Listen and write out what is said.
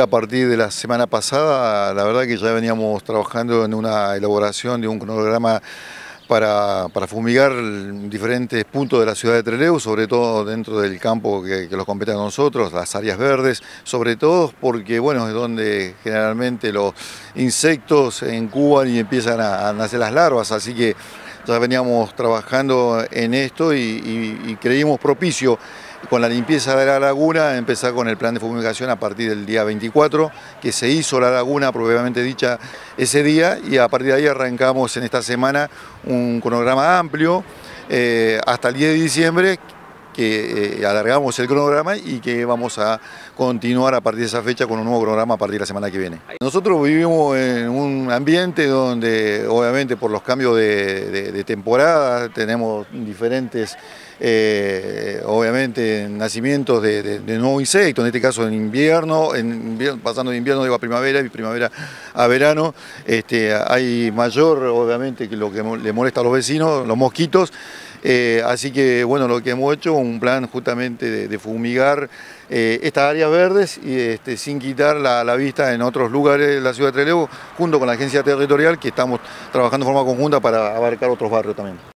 A partir de la semana pasada, la verdad que ya veníamos trabajando en una elaboración de un cronograma para, fumigar diferentes puntos de la ciudad de Trelew, sobre todo dentro del campo que, los compete a nosotros, las áreas verdes, sobre todo porque bueno, es donde generalmente los insectos incuban y empiezan a, nacer las larvas, así que ya veníamos trabajando en esto y creímos propicio con la limpieza de la laguna, empezar con el plan de fumigación a partir del día 24, que se hizo la laguna propiamente dicha ese día y a partir de ahí arrancamos en esta semana un cronograma amplio eh, hasta el 10 de diciembre que eh, alargamos el cronograma y que vamos a continuar a partir de esa fecha con un nuevo cronograma a partir de la semana que viene. Nosotros vivimos en un ambiente donde obviamente por los cambios de temporada tenemos diferentes eh, obviamente nacimientos de, nuevos insectos, en este caso en invierno, en pasando de invierno a primavera y primavera a verano, este, hay mayor obviamente que lo que le molesta a los vecinos, los mosquitos, eh, así que bueno, lo que hemos hecho, un plan justamente de, fumigar eh, estas áreas verdes y este, sin quitar la, vista en otros lugares de la ciudad de Trelew, junto con la agencia territorial que estamos trabajando de forma conjunta para abarcar otros barrios también.